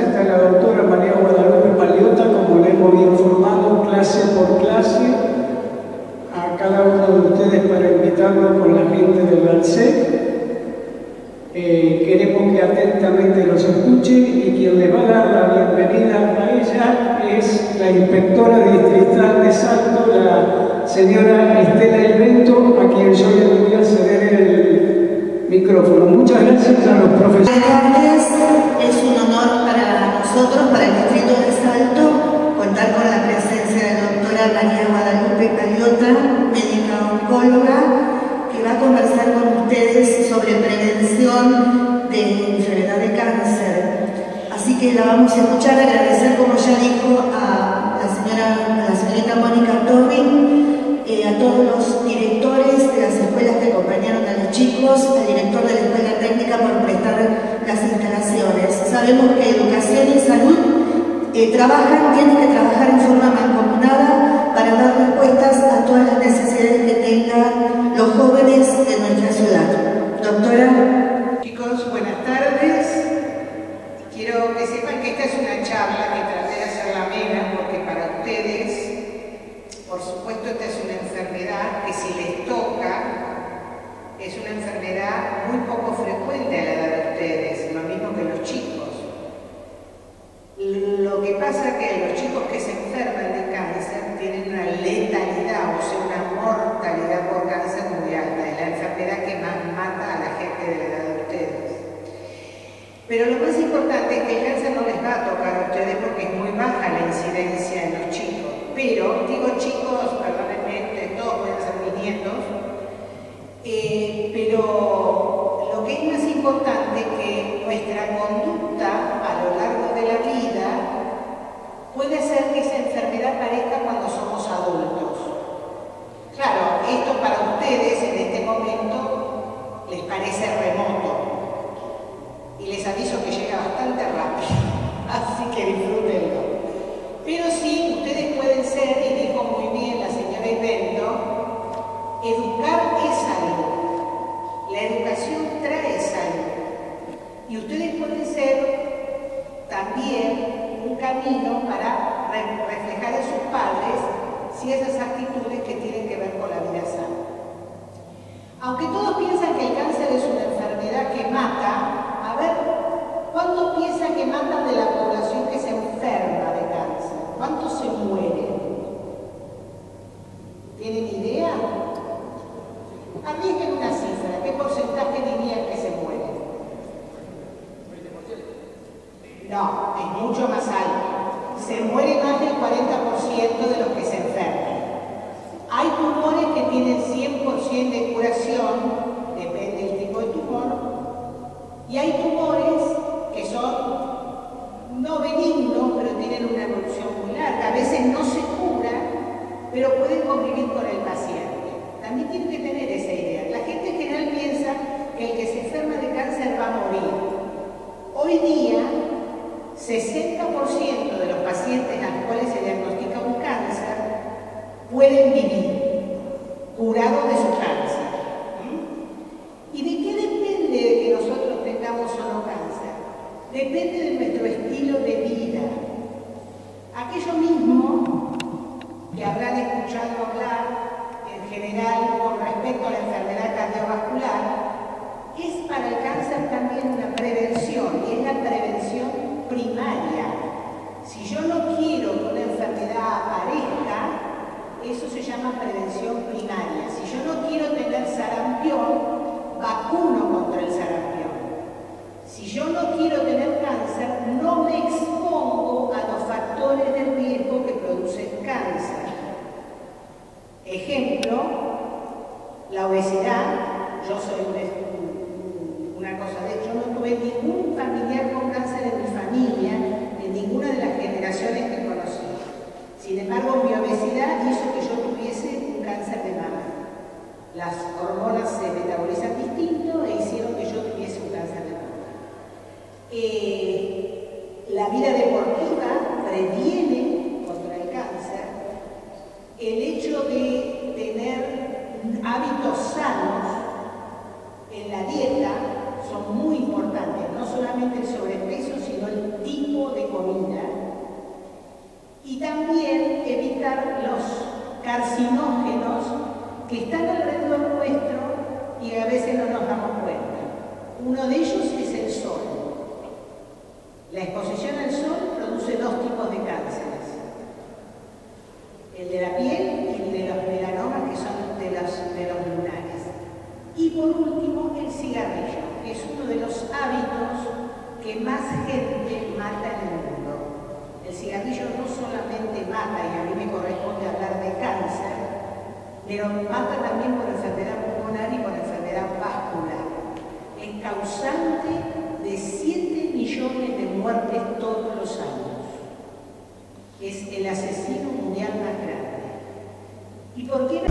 está la doctora María Guadalupe Paliota, como le hemos informado clase por clase a cada uno de ustedes para invitarlo con la gente del ANSEC. Eh, queremos que atentamente los escuchen y quien le va a dar la bienvenida a ella es la inspectora distrital de Salto, la señora Estela Elvento, a quien yo le voy a ceder el micrófono. Muchas gracias a los profesores. María Guadalupe Cariota, médica oncóloga, que va a conversar con ustedes sobre prevención de enfermedad de cáncer. Así que la vamos a escuchar, agradecer, como ya dijo, a la, señora, la señorita Mónica Torri, eh, a todos los directores de las escuelas que acompañaron a los chicos, al director de la escuela técnica por prestar las instalaciones. Sabemos que educación y salud eh, trabajan, tienen que trabajar en forma mancomunada para dar respuestas a todas las necesidades que tengan los jóvenes de nuestra ciudad. Doctora. Chicos, buenas tardes. Quiero que sepan que esta es una charla que traté de hacerla amena porque para ustedes, por supuesto, esta es una enfermedad que si les toca, es una enfermedad muy poco frecuente a la edad de ustedes, lo mismo que los chicos. Lo que pasa es que los chicos que se enferman de cáncer tienen una letalidad, o sea, una mortalidad por cáncer muy alta. Es la enfermedad que más mata a la gente de la edad de ustedes. Pero lo más importante es que el cáncer no les va a tocar a ustedes porque es muy baja la incidencia en los chicos. Pero, digo chicos, perdónenme, todos pueden ser mis nietos, eh, pero lo que es más importante es que nuestra conducta a lo largo de la vida puede hacer que esa enfermedad aparezca cuando somos adultos. Claro, esto para ustedes en este momento les parece remoto les aviso que llega bastante rápido, así que disfrútenlo. Pero sí, ustedes pueden ser, y dijo muy bien la señora Ibento, Educar es algo. La educación trae salud. Y ustedes pueden ser también un camino para reflejar en sus padres si esas actitudes que tienen que ver con la vida sana. Aunque todos piensan que el cáncer es una enfermedad que mata, a ver, ¿cuántos piensan que matan de la población que se enferma de cáncer? ¿Cuántos se mueren? ¿Tienen idea? Arriesguen una cifra, ¿qué porcentaje dirían que se mueren? No, es mucho más alto. Se muere más del 40% de los que se enferman. Hay tumores que tienen 100% de curación, depende del tipo de tumor, y hay tumores que son no benignos, pero tienen una evolución muy larga. A veces no se curan, pero pueden convivir con el paciente. También tienen que tener esa idea. La gente en general piensa que el que se enferma de cáncer va a morir. Hoy día, 60% de los pacientes a los cuales se diagnostica un cáncer pueden vivir curados de su cáncer. ¿Y de qué depende de que nosotros tengamos o no cáncer? Depende de nuestro estilo de vida. Aquello mismo que habrán escuchado hablar general con respecto a la enfermedad cardiovascular, es para el cáncer también una prevención y es la prevención primaria. Si yo no quiero que una enfermedad aparezca, eso se llama prevención primaria. Si yo no quiero tener sarampión, vacuno contra el sarampión. Si yo no quiero tener cáncer, no me expongo a los factores de riesgo que producen cáncer. Ejemplo, la obesidad. Yo soy una cosa de hecho, no tuve ningún familiar con cáncer en mi familia, en ninguna de las generaciones que conocí. Sin embargo, mi obesidad hizo que yo tuviese un cáncer de mama. Las hormonas se metabolizan distinto e hicieron que yo tuviese un cáncer de mama. Eh, la vida deportiva previene contra el cáncer. El hecho de tener hábitos sanos en la dieta son muy importantes, no solamente el sobrepeso, sino el tipo de comida. Y también evitar los carcinógenos que están alrededor nuestro y a veces no nos damos cuenta. Uno de ellos es el sol. La exposición al sol produce dos tipos de cánceres. El de la piel y el de los melanomas, que son de los, de los lunares. Y por último, el cigarrillo, que es uno de los hábitos que más gente mata en el mundo. El cigarrillo no solamente mata, y a mí me corresponde hablar de cáncer, pero mata también por enfermedad pulmonar y por enfermedad vascular. Es causante de 7 millones de muertes todos los años. Es el asesino mundial más grande. ¿Y por qué